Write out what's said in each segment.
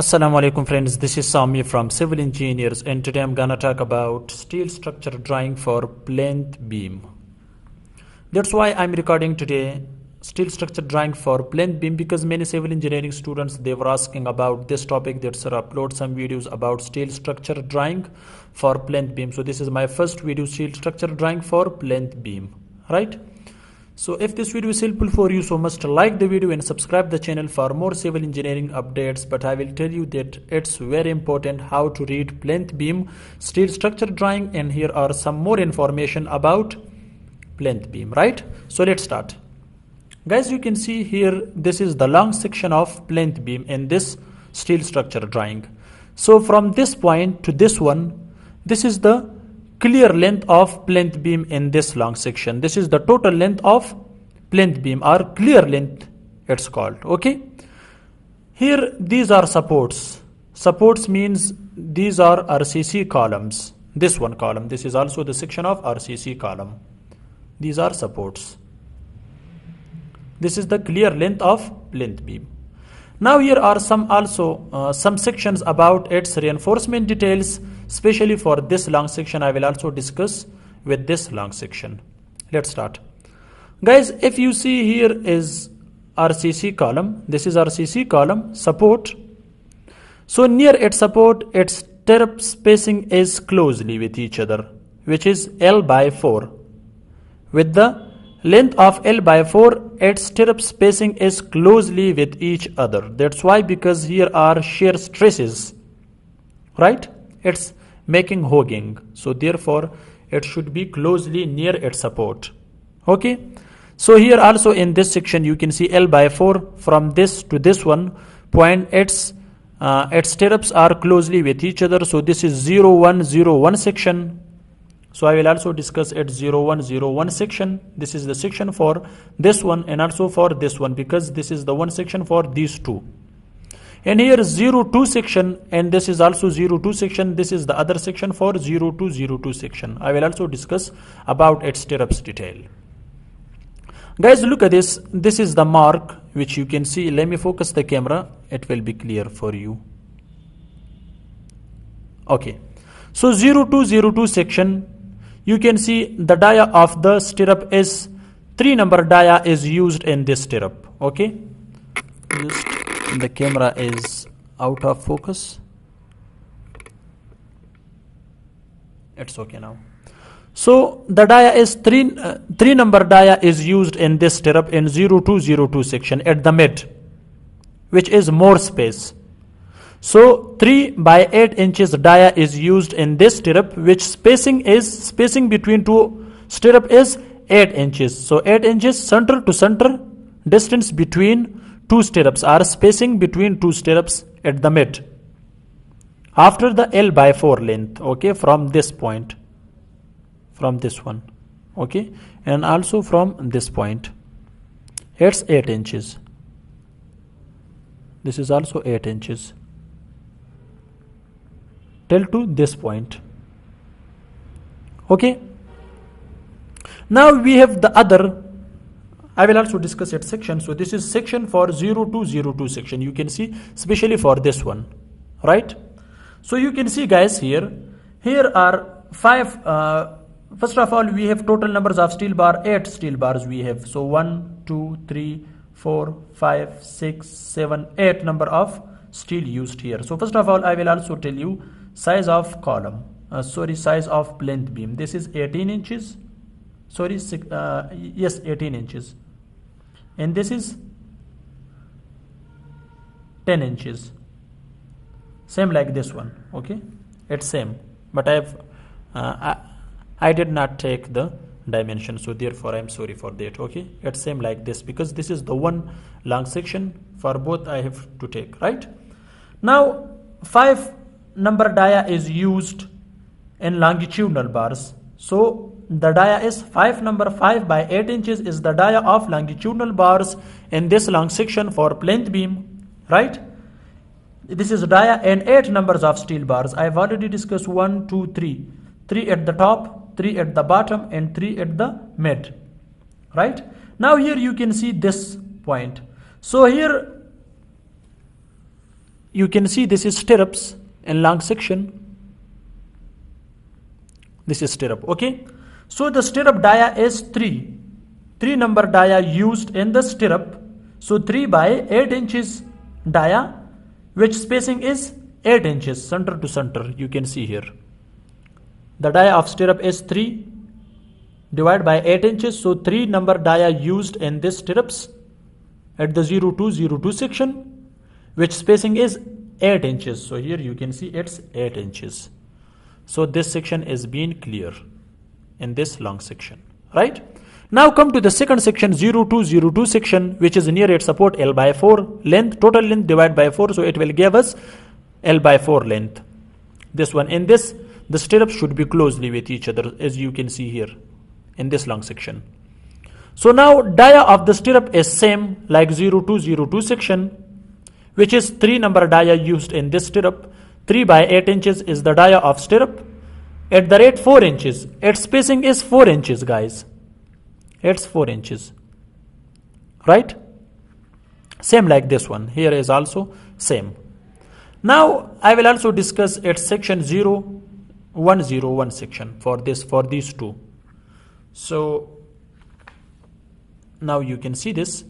Assalamu alaikum friends, this is Sami from Civil Engineers and today I'm gonna talk about steel structure drawing for plinth beam. That's why I'm recording today steel structure drawing for plinth beam because many civil engineering students they were asking about this topic that's sir upload some videos about steel structure drawing for plinth beam. So this is my first video steel structure drawing for plinth beam, right? So if this video is helpful for you, so must like the video and subscribe the channel for more civil engineering updates. But I will tell you that it's very important how to read plinth beam steel structure drawing and here are some more information about plinth beam, right? So let's start. Guys, you can see here this is the long section of plinth beam in this steel structure drawing. So from this point to this one, this is the clear length of plinth beam in this long section. This is the total length of plinth beam or clear length it's called. Okay. Here these are supports. Supports means these are RCC columns. This one column. This is also the section of RCC column. These are supports. This is the clear length of plinth beam. Now here are some also uh, some sections about its reinforcement details especially for this long section I will also discuss with this long section. Let's start. Guys if you see here is RCC column. This is RCC column support. So near its support its stirrup spacing is closely with each other which is L by 4 with the length of L by 4 its stirrup spacing is closely with each other. That's why because here are shear stresses right? It's making hogging. So therefore it should be closely near its support. Okay? So here also in this section you can see L by 4 from this to this one point its uh, its stirrups are closely with each other. So this is 0101 section. So I will also discuss at 0101 section. This is the section for this one and also for this one because this is the one section for these two. And here 02 section and this is also 02 section. This is the other section for 0202 section. I will also discuss about its stirrups detail. Guys look at this. This is the mark which you can see. Let me focus the camera. It will be clear for you. Okay. So 0202 section you can see the dia of the stirrup is 3 number dia is used in this stirrup okay just the camera is out of focus. It's okay now. So the dia is 3 uh, 3 number dia is used in this stirrup in 0202 section at the mid which is more space. So 3 by 8 inches dia is used in this stirrup which spacing is spacing between two stirrup is 8 inches. So 8 inches center to center distance between two stirrups are spacing between two stirrups at the mid. After the L by 4 length okay from this point from this one okay and also from this point it's 8 inches. This is also 8 inches till to this point okay now we have the other I will also discuss it section. So this is section for 0202 section. You can see especially for this one right? So you can see guys here here are five uh, first of all we have total numbers of steel bar eight steel bars we have. So one two three four five six seven eight number of steel used here. So first of all I will also tell you size of column. Uh, sorry size of plinth beam. This is 18 inches. Sorry uh, yes 18 inches and this is 10 inches. Same like this one okay? It's same. But I have uh, I, I did not take the dimension so therefore I'm sorry for that okay? It's same like this because this is the one long section for both I have to take right? Now 5 number dia is used in longitudinal bars. So the dia is 5 number 5 by 8 inches is the dia of longitudinal bars in this long section for plinth beam, right? This is dia and 8 numbers of steel bars. I have already discussed 1, 2, 3. 3 at the top, 3 at the bottom and 3 at the mid, right? Now here you can see this point. So here you can see this is stirrups in long section this is stirrup okay so the stirrup dia is 3 3 number dia used in the stirrup. So 3 by 8 inches dia which spacing is 8 inches center to center. You can see here. The dia of stirrup is 3 divided by 8 inches. So 3 number dia used in this stirrups at the 0202 section which spacing is 8 inches. So here you can see it's 8 inches. So this section is being clear in this long section right? Now come to the second section 0202 section which is near its support L by 4 length total length divided by 4 so it will give us L by 4 length. This one in this the stirrups should be closely with each other as you can see here in this long section. So now dia of the stirrup is same like 0202 section which is 3 number dia used in this stirrup. 3 by 8 inches is the dia of stirrup at the rate 4 inches. Its spacing is 4 inches guys. It's 4 inches. Right? Same like this one. Here is also same. Now i will also discuss its section 0 101 section for this for these two. So now you can see this.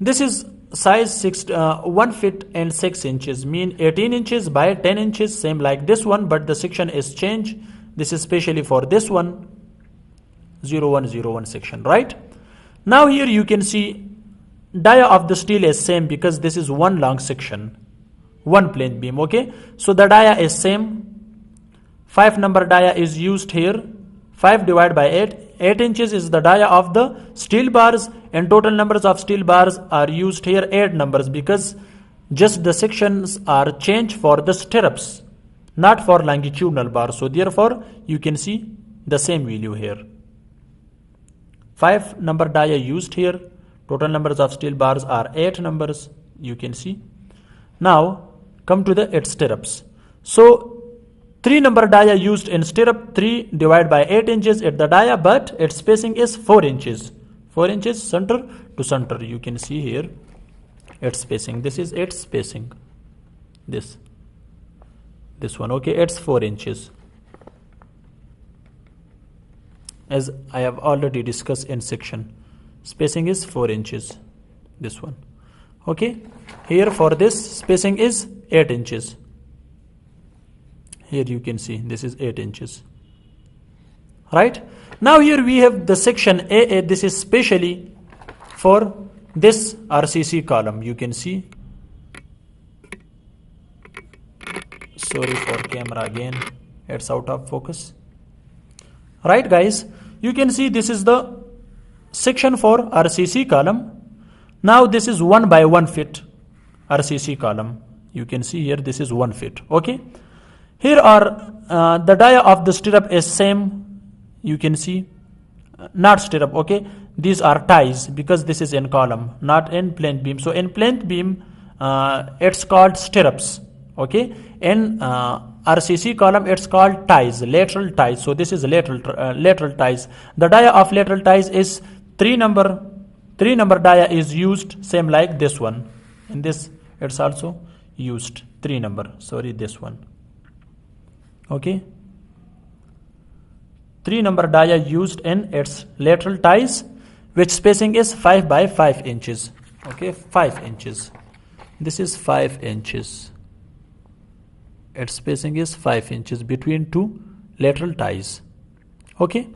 This is size 6 uh, 1 feet and 6 inches. Mean 18 inches by 10 inches same like this one but the section is changed. This is specially for this one 0101 section right? Now here you can see dia of the steel is same because this is one long section one plane beam okay? So the dia is same. 5 number dia is used here. 5 divided by 8 8 inches is the dia of the steel bars and total numbers of steel bars are used here 8 numbers because just the sections are changed for the stirrups not for longitudinal bars so therefore you can see the same value here. 5 number dia used here total numbers of steel bars are 8 numbers you can see. Now come to the 8 stirrups. So 3 number dia used in stirrup 3 divided by 8 inches at the dia but its spacing is 4 inches. 4 inches center to center. You can see here its spacing. This is its spacing. This. This one. Okay it's 4 inches. As I have already discussed in section spacing is 4 inches this one. Okay here for this spacing is 8 inches here you can see this is 8 inches. Right? Now here we have the section AA this is specially for this RCC column. You can see. Sorry for camera again. It's out of focus. Right guys? You can see this is the section for RCC column. Now this is 1 by 1 feet RCC column. You can see here this is 1 feet okay here are uh, the dia of the stirrup is same you can see. Not stirrup okay? These are ties because this is in column not in plane beam. So in plane beam uh, it's called stirrups okay? In uh, RCC column it's called ties lateral ties. So this is lateral uh, lateral ties. The dia of lateral ties is 3 number 3 number dia is used same like this one. In this it's also used 3 number sorry this one okay. 3 number dia used in its lateral ties which spacing is 5 by 5 inches. Okay 5 inches. This is 5 inches. Its spacing is 5 inches between two lateral ties. Okay.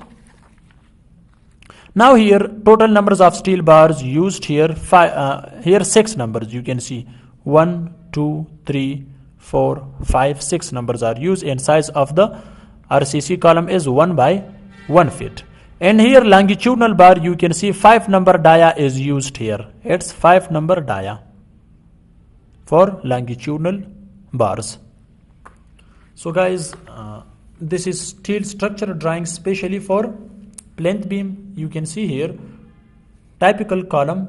Now here total numbers of steel bars used here five, uh, here six numbers. You can see one two three 4, 5, 6 numbers are used and size of the RCC column is 1 by 1 feet. And here longitudinal bar you can see 5 number dia is used here. It's 5 number dia for longitudinal bars. So guys uh, this is steel structure drawing specially for plinth beam you can see here typical column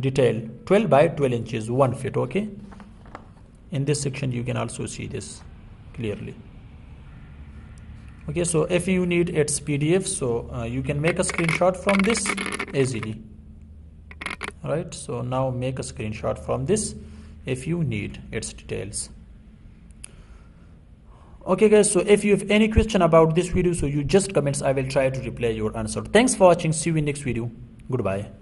detail 12 by 12 inches 1 feet okay in this section you can also see this clearly. Okay so if you need its pdf so uh, you can make a screenshot from this easily right so now make a screenshot from this if you need its details. Okay guys so if you have any question about this video so you just comments i will try to reply your answer. Thanks for watching. See you in next video. Goodbye